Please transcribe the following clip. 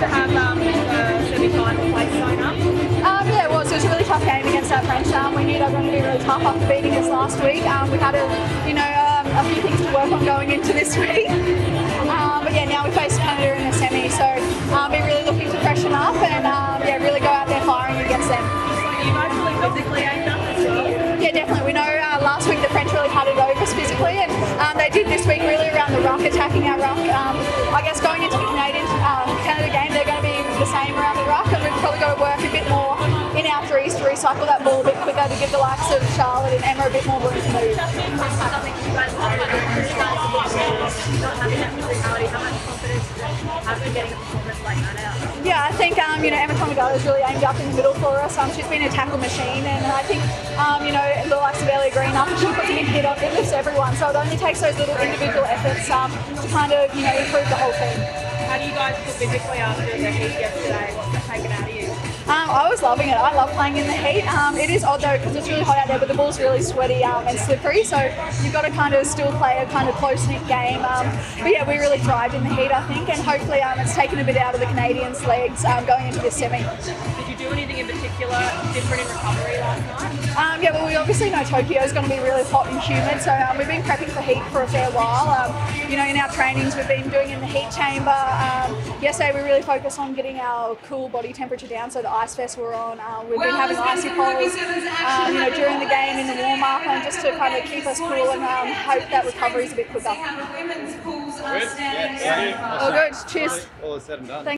to have um, the semi-final place sign up? Um, yeah, well, was. It was a really tough game against our French. Um, we knew they were going to be really tough after beating us last week. Um, we had a, you know, um, a few things to work on going into this week. Um, but yeah, now we face Canada in the semi, so um, we're really looking to freshen up and um, yeah, really go out there firing against them. You guys really physically aimed up this week. Yeah, definitely. We know uh, last week the French really had it over us physically, and um, they did this week really around the ruck, attacking our ruck. Um, I guess going into recycle that ball a bit quicker to give the likes of Charlotte and Emma a bit more room to move. Yeah, I think um, you know Emma Tonegato's really aimed up in the middle for us. Um, she's been a tackle machine, and I think um, you know the likes of Ellia Green after she puts a big hit on, it lifts everyone. So it only takes those little individual efforts um, to kind of you know improve the whole team. How do you guys feel physically after the heat yesterday? What's that taken out of you? I was loving it. I love playing in the heat. Um, it is odd though because it's really hot out there, but the ball's really sweaty um, and slippery. So you've got to kind of still play a kind of close knit game. Um, but yeah, we really thrived in the heat, I think, and hopefully um, it's taken a bit out of the Canadians' legs um, going into this semi. Did you do anything in particular different in recovery last night? Um, yeah, well, we obviously know Tokyo is going to be really hot and humid, so um, we've been prepping for heat for a fair while. Um, you know, in our trainings, we've been doing in the heat chamber. Yesterday, we really focused on getting our cool body temperature down, so the ice vest we're on. Uh, we've been having icy poles, um, you know, during the game in the warm up, and just to kind of keep us cool and um, hope that recovery is a bit quicker. Good? Yeah, yeah. All good. Cheers. All is said and done. Thank